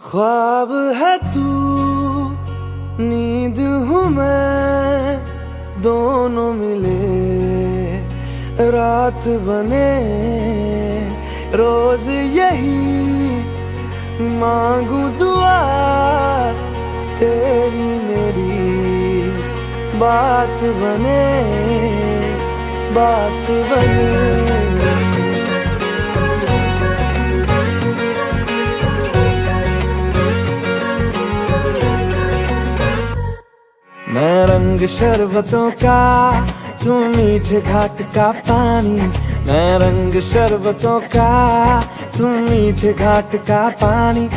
ख्वाब है तू, नींद हूँ मैं, दोनों मिले। रात बने, रोज यही, मांगू दुआ तेरी मेरी। बात बने बात बने। मैं रंग शरबतों का, तू मीठे घाट का पानी। मैं रंग शरबतों का, तू मीठे घाट का पानी।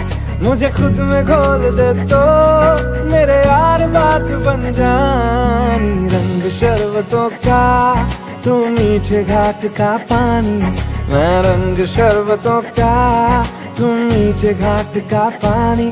मुझे खुद में घोल दे तो मेरे यार बात बन जानी। रंग शरबतों का, तू मीठे घाट का पानी। मैं रंग शरबतों का, तू मीठे घाट का पानी।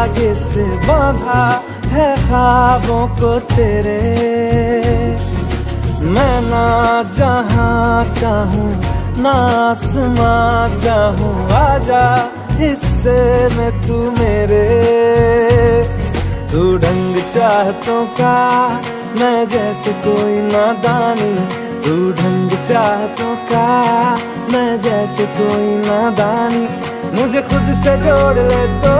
धागे से बांधा है ख्वाबों को तेरे। मैं ना जहाँ चाहूँ, ना आसमां चाहूँ, आजा हिस्से में तू मेरे। तू ढंग चाहतों का, मैं जैसे कोई नादानी। तू ढंग चाहतों का, मैं जैसे कोई नादानी। मुझे खुद से जोड़ ले तो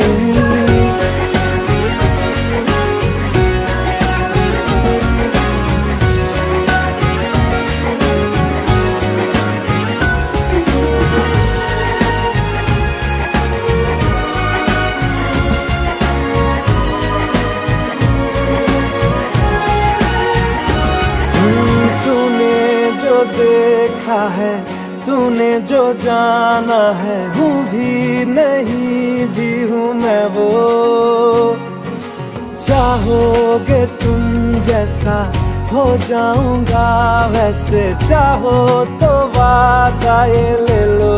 देखा है, तूने जो जाना है, हूँ भी नहीं भी हूँ मैं वो। चाहोगे तुम जैसा, हो जाऊँगा वैसे। चाहो तो वादा ये ले लो।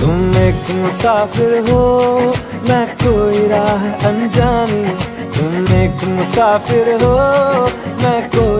तुम एक मुसाफिर हो, मैं कोई राह अनजानी। तुम एक मुसाफिर हो, मैं कोई